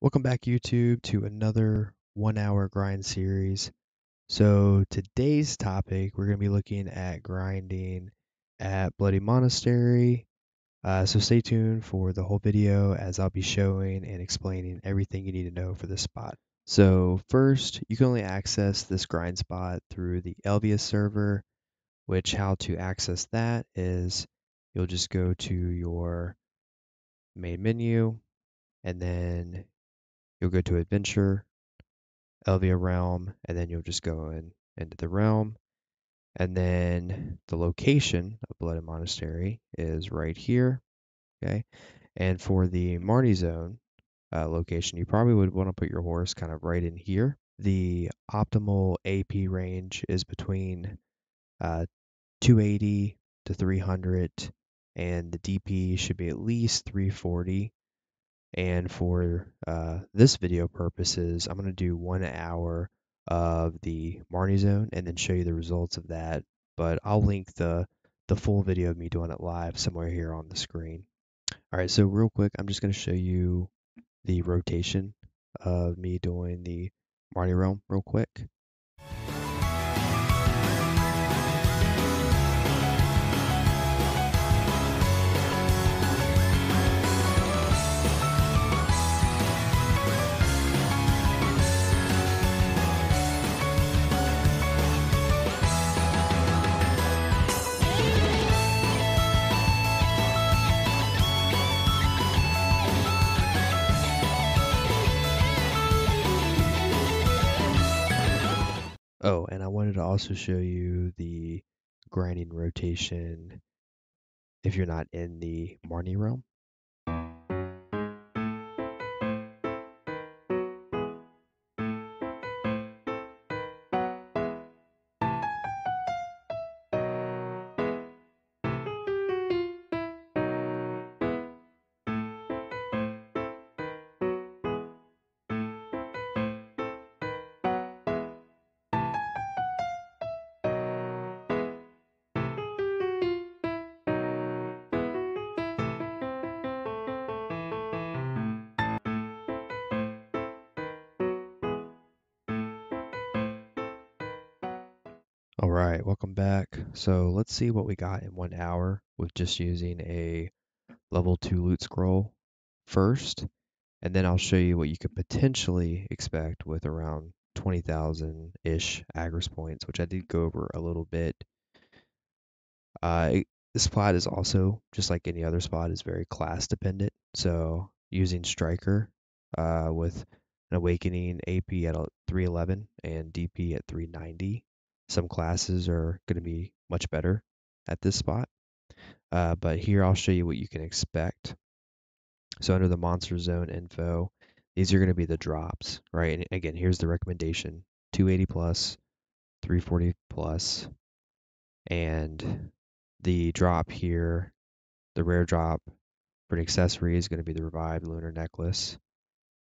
Welcome back YouTube to another one hour grind series. So today's topic, we're going to be looking at grinding at Bloody Monastery. Uh, so stay tuned for the whole video as I'll be showing and explaining everything you need to know for this spot. So first, you can only access this grind spot through the Elvia server, which how to access that is you'll just go to your main menu and then you'll go to adventure, Elvia realm, and then you'll just go in into the realm. And then the location of Bloody Monastery is right here. Okay. And for the Marni zone uh, location, you probably would want to put your horse kind of right in here. The optimal AP range is between uh, 280 to 300, and the DP should be at least 340 and for uh, this video purposes, I'm going to do one hour of the Marni zone and then show you the results of that. But I'll link the, the full video of me doing it live somewhere here on the screen. All right, so real quick, I'm just going to show you the rotation of me doing the Marni realm real quick. I wanted to also show you the grinding rotation if you're not in the Marni realm. Right, welcome back. So let's see what we got in one hour with just using a level two loot scroll first, and then I'll show you what you could potentially expect with around 20,000-ish Agris points, which I did go over a little bit. Uh, this spot is also, just like any other spot, is very class dependent. So using Striker uh, with an Awakening AP at 311 and DP at 390 some classes are going to be much better at this spot. Uh, but here I'll show you what you can expect. So under the monster zone info, these are going to be the drops, right? And again, here's the recommendation 280 plus, 340 plus, and the drop here, the rare drop for an accessory is going to be the revived lunar necklace,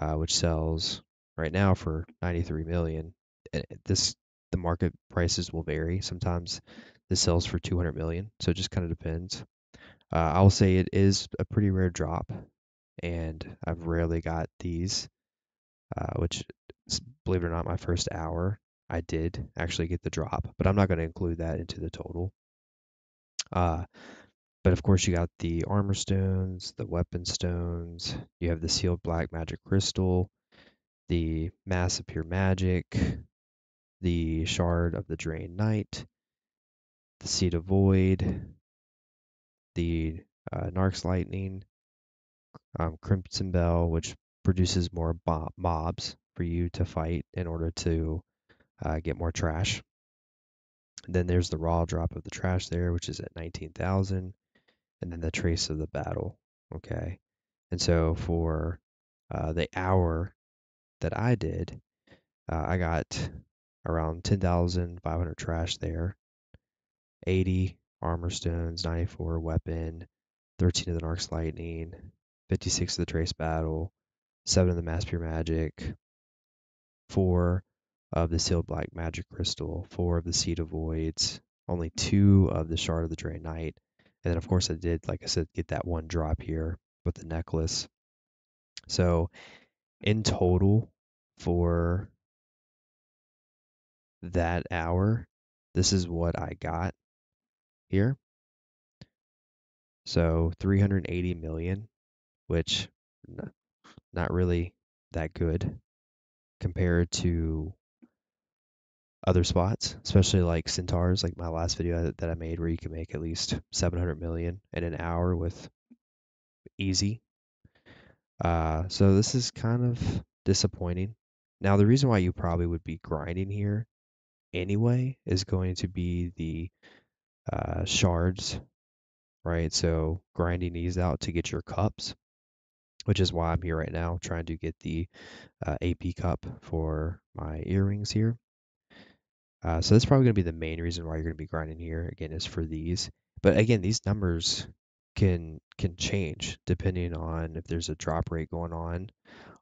uh, which sells right now for 93 million. This the market prices will vary. Sometimes this sells for 200 million, so it just kind of depends. Uh, I will say it is a pretty rare drop, and I've rarely got these, uh, which, believe it or not, my first hour I did actually get the drop, but I'm not going to include that into the total. Uh, but of course, you got the armor stones, the weapon stones, you have the sealed black magic crystal, the mass of pure magic, the Shard of the Drained Knight, the Seed of Void, the uh, Narc's Lightning, um, Crimson Bell, which produces more mobs for you to fight in order to uh, get more trash. And then there's the raw drop of the trash there, which is at 19,000, and then the trace of the battle. Okay, and so for uh, the hour that I did, uh, I got around 10,500 trash there, 80 armor stones, 94 weapon, 13 of the Narc's Lightning, 56 of the Trace Battle, 7 of the Mass Pure Magic, 4 of the Sealed Black Magic Crystal, 4 of the Seed of Voids, only 2 of the Shard of the Drained Knight, and then of course I did, like I said, get that one drop here with the necklace. So in total for that hour, this is what I got here. So 380 million, which not really that good compared to other spots, especially like centaurs, like my last video that I made where you can make at least 700 million in an hour with easy. Uh, so this is kind of disappointing. Now, the reason why you probably would be grinding here anyway is going to be the uh, shards, right? So grinding these out to get your cups, which is why I'm here right now, trying to get the uh, AP cup for my earrings here. Uh, so that's probably going to be the main reason why you're going to be grinding here. Again, is for these. But again, these numbers can can change depending on if there's a drop rate going on.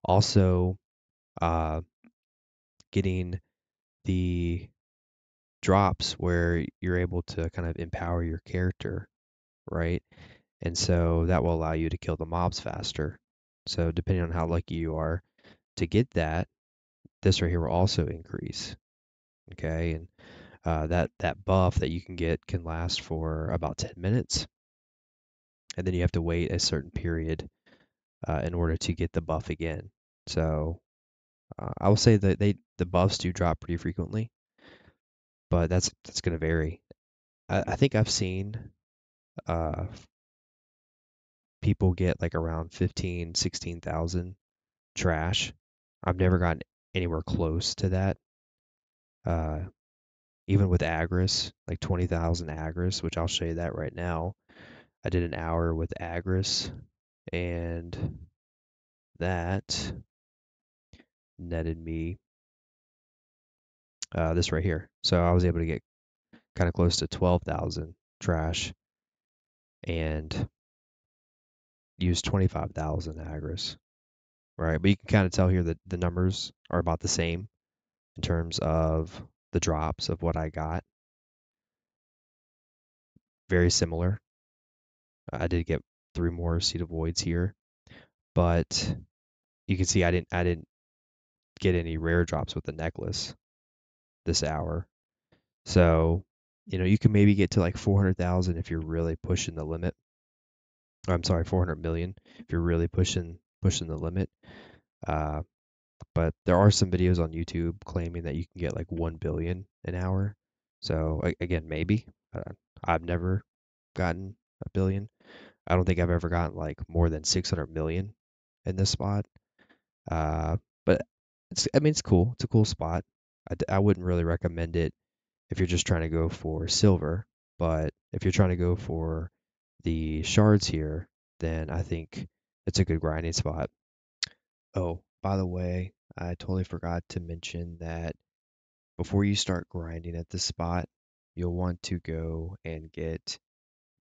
Also, uh, getting the drops where you're able to kind of empower your character, right? And so that will allow you to kill the mobs faster. So depending on how lucky you are to get that, this right here will also increase. Okay, and uh, that that buff that you can get can last for about 10 minutes, and then you have to wait a certain period uh, in order to get the buff again. So uh, I will say that they the buffs do drop pretty frequently, but that's that's going to vary. I, I, think I've seen uh, people get like around 15, 16,000 trash. I've never gotten anywhere close to that. Uh, even with Agris, like 20,000 Agris, which I'll show you that right now. I did an hour with Agris and that netted me uh, this right here. So I was able to get kind of close to 12,000 trash and use 25,000 Agris, right? But you can kind of tell here that the numbers are about the same in terms of the drops of what I got. Very similar. I did get three more Seed of Voids here, but you can see I didn't I didn't get any rare drops with the necklace this hour. So, you know, you can maybe get to like 400,000 if you're really pushing the limit. I'm sorry, 400 million if you're really pushing pushing the limit. Uh, but there are some videos on YouTube claiming that you can get like 1 billion an hour. So again, maybe I've never gotten a billion. I don't think I've ever gotten like more than 600 million in this spot. Uh, but it's I mean it's cool. It's a cool spot. I, I wouldn't really recommend it if you're just trying to go for silver, but if you're trying to go for the shards here, then I think it's a good grinding spot. Oh, by the way, I totally forgot to mention that before you start grinding at this spot, you'll want to go and get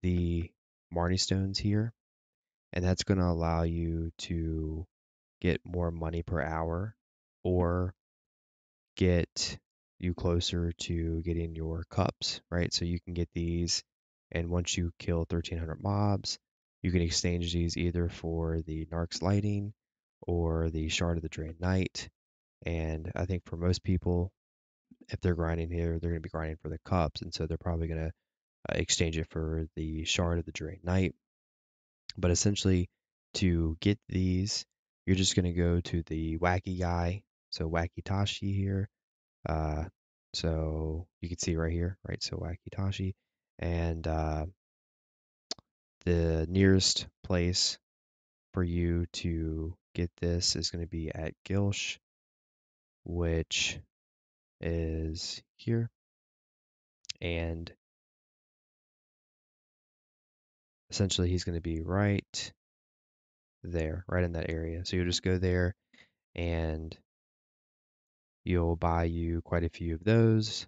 the Marni stones here. And that's going to allow you to get more money per hour or get you closer to getting your cups, right? So you can get these, and once you kill 1300 mobs, you can exchange these either for the Narc's Lightning or the Shard of the Drained Knight. And I think for most people, if they're grinding here, they're going to be grinding for the cups, and so they're probably going to uh, exchange it for the Shard of the Drained Knight. But essentially, to get these, you're just going to go to the wacky guy, so Wacky Toshi here. Uh, so you can see right here, right? So Wacky Toshi, and uh, the nearest place for you to get this is going to be at Glish, which is here. And essentially he's going to be right there, right in that area. So you'll just go there and you'll buy you quite a few of those.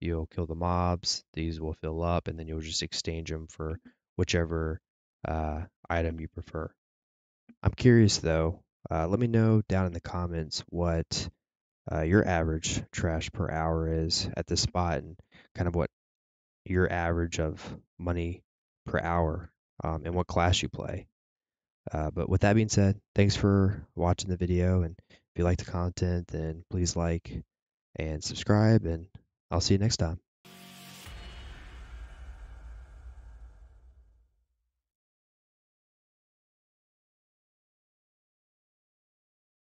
You'll kill the mobs. These will fill up, and then you'll just exchange them for whichever uh, item you prefer. I'm curious though. Uh, let me know down in the comments what uh, your average trash per hour is at this spot and kind of what your average of money per hour um, and what class you play. Uh, but with that being said, thanks for watching the video. And if you like the content, then please like and subscribe. And I'll see you next time.